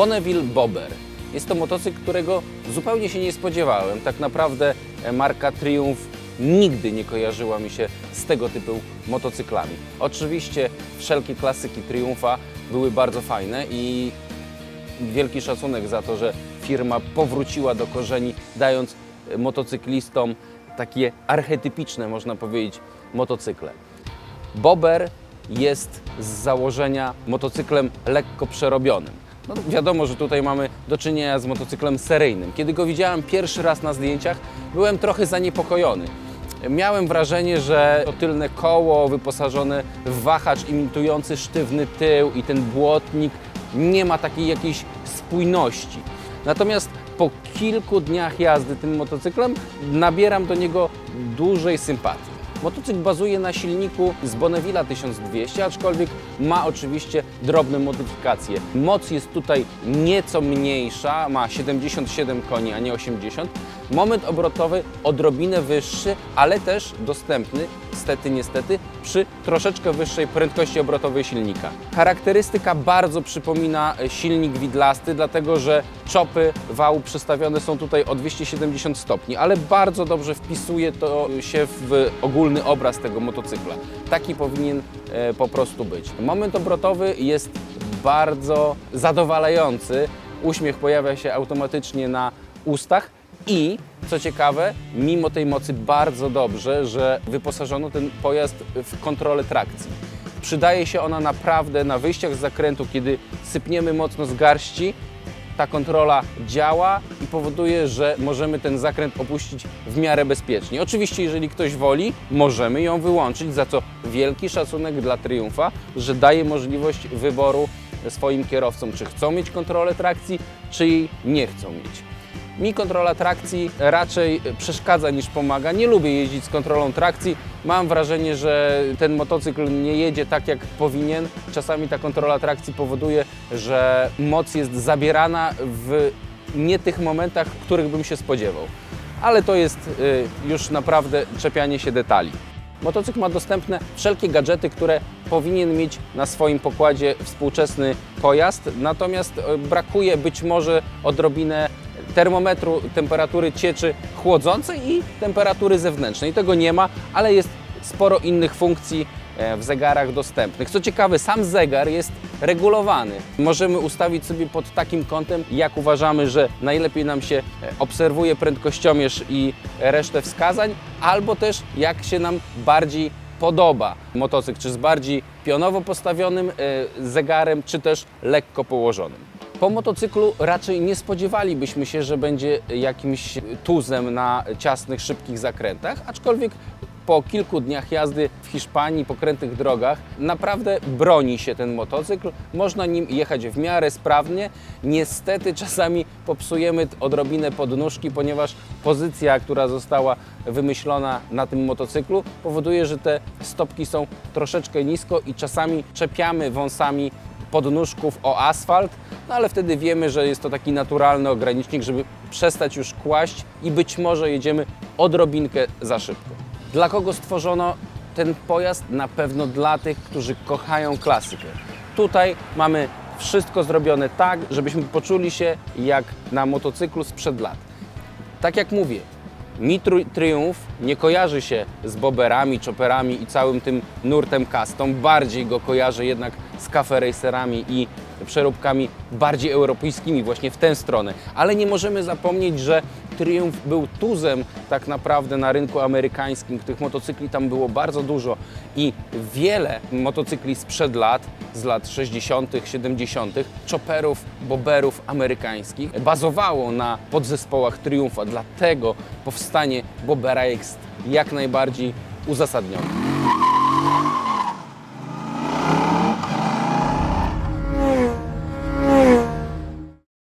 Bonneville Bobber. Jest to motocykl, którego zupełnie się nie spodziewałem. Tak naprawdę e, marka Triumph nigdy nie kojarzyła mi się z tego typu motocyklami. Oczywiście wszelkie klasyki Triumpha były bardzo fajne i wielki szacunek za to, że firma powróciła do korzeni, dając e, motocyklistom takie archetypiczne, można powiedzieć, motocykle. Bobber jest z założenia motocyklem lekko przerobionym. No, wiadomo, że tutaj mamy do czynienia z motocyklem seryjnym. Kiedy go widziałem pierwszy raz na zdjęciach, byłem trochę zaniepokojony. Miałem wrażenie, że to tylne koło wyposażone w wahacz imitujący sztywny tył i ten błotnik nie ma takiej jakiejś spójności. Natomiast po kilku dniach jazdy tym motocyklem nabieram do niego dużej sympatii. Motocykl bazuje na silniku z Bonneville'a 1200, aczkolwiek ma oczywiście drobne modyfikacje. Moc jest tutaj nieco mniejsza, ma 77 koni, a nie 80. Moment obrotowy odrobinę wyższy, ale też dostępny, stety niestety, przy troszeczkę wyższej prędkości obrotowej silnika. Charakterystyka bardzo przypomina silnik widlasty, dlatego że czopy wału przestawione są tutaj o 270 stopni, ale bardzo dobrze wpisuje to się w ogólny obraz tego motocykla. Taki powinien e, po prostu być. Moment obrotowy jest bardzo zadowalający. Uśmiech pojawia się automatycznie na ustach i co ciekawe, mimo tej mocy bardzo dobrze, że wyposażono ten pojazd w kontrolę trakcji. Przydaje się ona naprawdę na wyjściach z zakrętu, kiedy sypniemy mocno z garści, ta kontrola działa i powoduje, że możemy ten zakręt opuścić w miarę bezpiecznie. Oczywiście, jeżeli ktoś woli, możemy ją wyłączyć, za co wielki szacunek dla Triumfa, że daje możliwość wyboru swoim kierowcom, czy chcą mieć kontrolę trakcji, czy jej nie chcą mieć. Mi kontrola trakcji raczej przeszkadza niż pomaga. Nie lubię jeździć z kontrolą trakcji. Mam wrażenie, że ten motocykl nie jedzie tak jak powinien. Czasami ta kontrola trakcji powoduje, że moc jest zabierana w nie tych momentach, których bym się spodziewał. Ale to jest y, już naprawdę czepianie się detali. Motocykl ma dostępne wszelkie gadżety, które powinien mieć na swoim pokładzie współczesny pojazd, natomiast y, brakuje być może odrobinę termometru temperatury cieczy chłodzącej i temperatury zewnętrznej. Tego nie ma, ale jest sporo innych funkcji e, w zegarach dostępnych. Co ciekawe, sam zegar jest regulowany. Możemy ustawić sobie pod takim kątem, jak uważamy, że najlepiej nam się e, obserwuje prędkościomierz i resztę wskazań, albo też jak się nam bardziej podoba motocykl, czy z bardziej pionowo postawionym e, zegarem, czy też lekko położonym. Po motocyklu raczej nie spodziewalibyśmy się, że będzie jakimś tuzem na ciasnych, szybkich zakrętach, aczkolwiek po kilku dniach jazdy w Hiszpanii po krętych drogach naprawdę broni się ten motocykl. Można nim jechać w miarę sprawnie. Niestety czasami popsujemy odrobinę podnóżki, ponieważ pozycja, która została wymyślona na tym motocyklu powoduje, że te stopki są troszeczkę nisko i czasami czepiamy wąsami podnóżków o asfalt, no ale wtedy wiemy, że jest to taki naturalny ogranicznik, żeby przestać już kłaść i być może jedziemy odrobinkę za szybko. Dla kogo stworzono ten pojazd? Na pewno dla tych, którzy kochają klasykę. Tutaj mamy wszystko zrobione tak, żebyśmy poczuli się jak na motocyklu sprzed lat. Tak jak mówię, mi Triumph nie kojarzy się z boberami, chopperami i całym tym nurtem custom. Bardziej go kojarzy jednak z cafe racerami i przeróbkami bardziej europejskimi, właśnie w tę stronę. Ale nie możemy zapomnieć, że Triumph był tuzem tak naprawdę na rynku amerykańskim. Tych motocykli tam było bardzo dużo i wiele motocykli sprzed lat, z lat 60., 70., chopperów, boberów amerykańskich bazowało na podzespołach Triumpha. Dlatego powstanie Bobera jest jak najbardziej uzasadnione.